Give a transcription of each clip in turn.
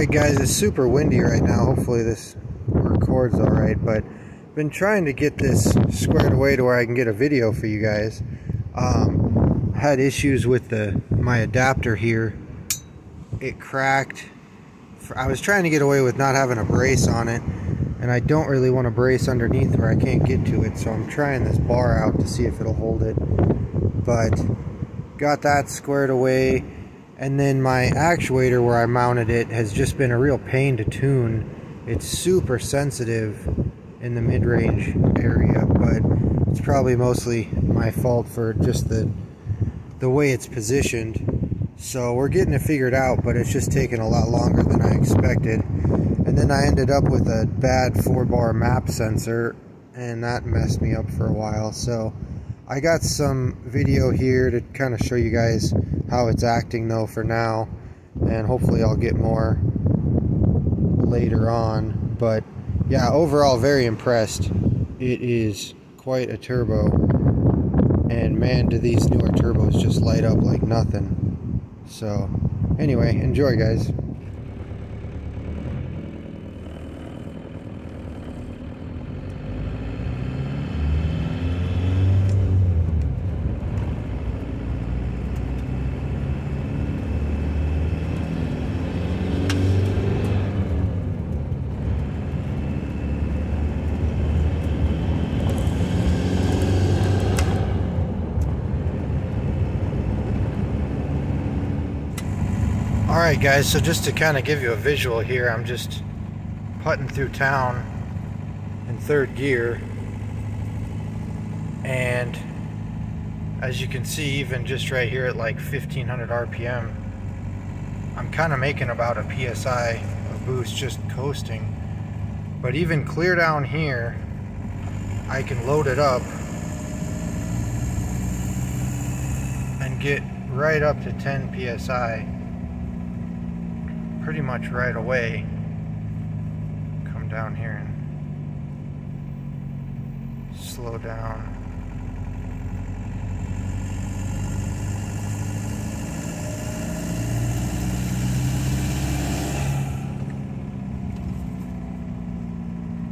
Alright guys, it's super windy right now. Hopefully this records alright, but I've been trying to get this squared away to where I can get a video for you guys. Um, had issues with the my adapter here. It cracked. I was trying to get away with not having a brace on it, and I don't really want a brace underneath where I can't get to it, so I'm trying this bar out to see if it'll hold it. But got that squared away and then my actuator where I mounted it has just been a real pain to tune. It's super sensitive in the mid-range area, but it's probably mostly my fault for just the the way it's positioned. So we're getting it figured out, but it's just taken a lot longer than I expected. And then I ended up with a bad four bar map sensor and that messed me up for a while. So I got some video here to kind of show you guys how it's acting though for now and hopefully I'll get more later on. But yeah overall very impressed. It is quite a turbo. And man do these newer turbos just light up like nothing. So anyway enjoy guys Alright guys, so just to kind of give you a visual here, I'm just putting through town in third gear. And as you can see even just right here at like 1500 RPM I'm kind of making about a PSI of boost just coasting. But even clear down here I can load it up and get right up to 10 PSI pretty much right away come down here and slow down.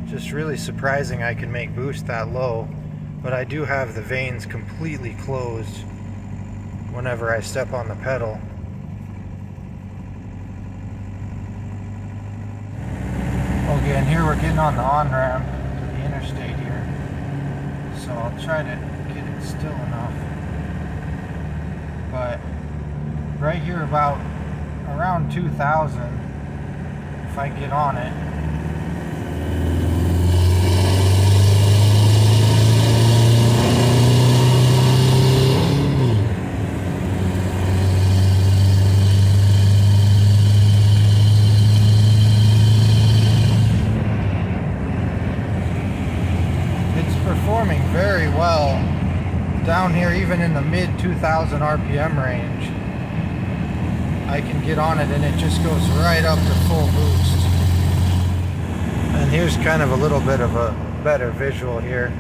Just really surprising I can make boost that low, but I do have the vanes completely closed whenever I step on the pedal. Okay, and here we're getting on the on-ramp to the interstate here. So I'll try to get it still enough. But right here about around 2000, if I get on it, performing very well down here even in the mid 2000 RPM range. I can get on it and it just goes right up to full boost. And here's kind of a little bit of a better visual here.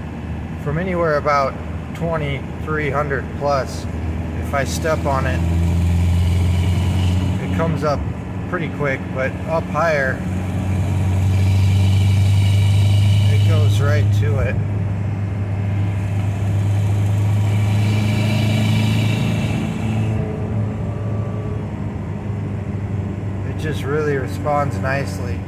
From anywhere about 2300 plus if I step on it it comes up pretty quick but up higher it goes right to it just really responds nicely.